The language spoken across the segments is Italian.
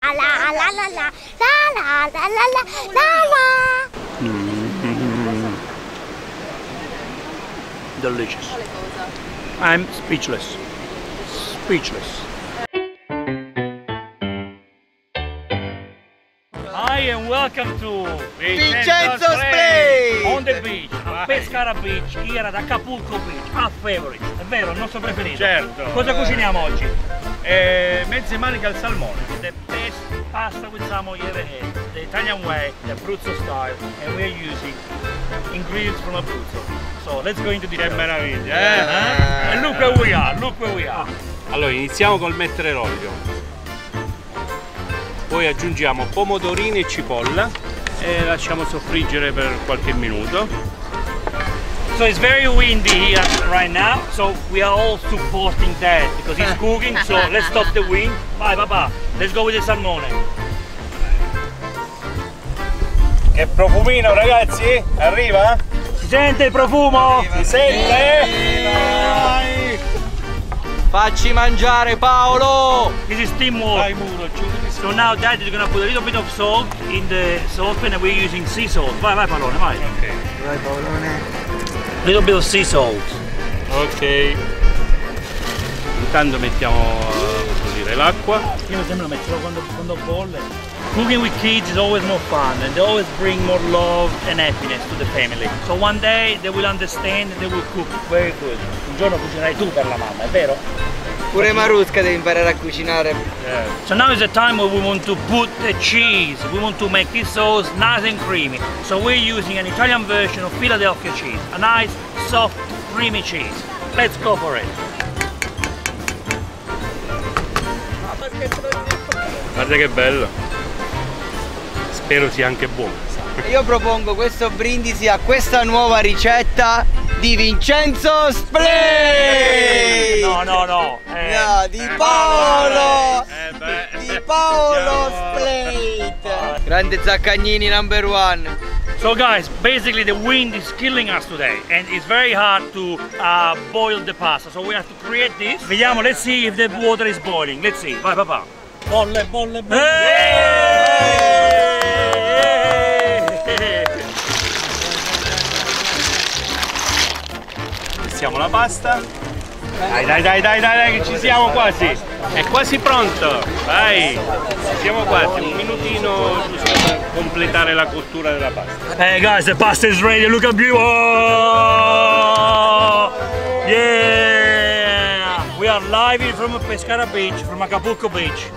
La la la la la la la la la la la Mm. Delicious. I'm speechless. Speechless. Hi and welcome to Vincenzo's Place! on the beach, Pescara Beach, era da Acapulco Beach, a favorite, è vero, il nostro preferito. Certo. Cosa cuciniamo oggi? Eh, mezze maniche al salmone. The best pasta with ever had, the Italian way, the Abruzzo style, and we're using ingredients from Abruzzo. So let's go into Che detail. meraviglia, Eh? eh? And look where we are, look where we are. Allora iniziamo col mettere l'olio. Poi aggiungiamo pomodorini e cipolla e lasciamo soffriggere per qualche minuto. So it's very windy here right now, so we are all supporting Dad because he's cooking. So let's stop the wind. Vai papà, let's go with the salmone. Che profumino ragazzi? Arriva? Si sente il profumo? Si sente? Facci mangiare Paolo! This is steam water. muro, giù So now Dad is gonna put a little bit of salt in the saucepan and we're using sea salt. Vai, vai Palone, vai. Vai Paolone. Little bit of sea salt. Ok. Intanto mettiamo a bollire l'acqua. Io mi sembra metterlo quando, quando bolle. Cooking with kids is always more fun and they always bring more love and happiness to the family. So one day they will understand and they will cook very good. Un giorno cucinerai tu per la mamma, è vero? Pure Marusca deve imparare a cucinare. So now is the time where we want to put the cheese. We want to make this sauce nice and creamy. So we're using an Italian version of Philadelphia cheese. A nice, soft, creamy cheese. Let's go for it. Guarda che bello. Spero sia anche buono. Io propongo questo brindisi a questa nuova ricetta di Vincenzo Splay! No, no, no. Eh, No, di Paolo! Eh beh. Di Paolo Splate! Grande Zaccagnini number one! So guys, basically the wind is killing us today and it's very hard to uh, boil the pasta. So we have to create this. Vediamo, let's see if the water is boiling. Let's see. Vai papà. Bolle, bolle, bolle. Missiamo la pasta. Dai, dai, dai, dai, dai, dai, che ci siamo quasi. È quasi pronto. Vai. Siamo quasi. Un minutino giusto per completare la cottura della pasta. Hey guys, the pasta is ready. Look at you. Yeah! We are live from Pescara Beach, from Acapulco Beach.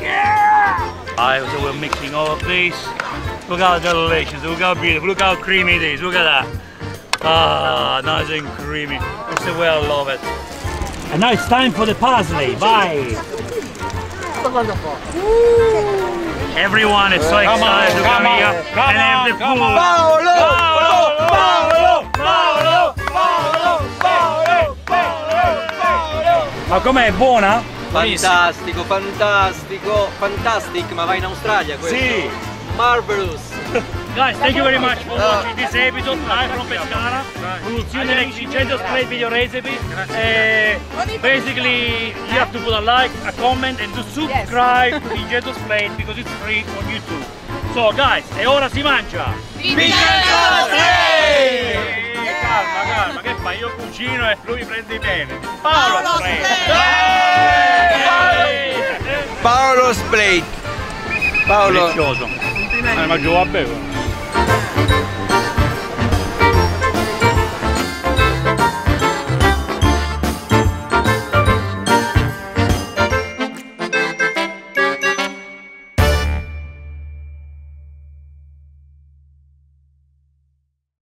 Yeah! Alright, so we're mixing all of this. Look how delicious, look how beautiful, look how creamy it is, look at that. Ah, nice and creamy. That's the way I love it. And now it's time for the parsley. Bye! Everyone is so excited to come, come here on, come and have the food. on. Paolo! Paolo! Paolo! Paolo! Paolo! Paolo! Ma com'è? Buona? Fantastico, fantastico, fantastic, ma va in Australia questo? Sì. Marvelous! Guys, thank you very much for watching this episode live from Pescara. We will see you in the next Vincenzo's Plate video recipe. Uh, basically, you have to put a like, a comment, and to subscribe to Vincenzo's Plate because it's free on YouTube. So, guys, e ora si mangia! Eh, Calma, calma, che fai? Io cucino e lui prende bene. Paolo, Spray. Paolo Splate! Paolo! Delizioso! I'm gonna go up.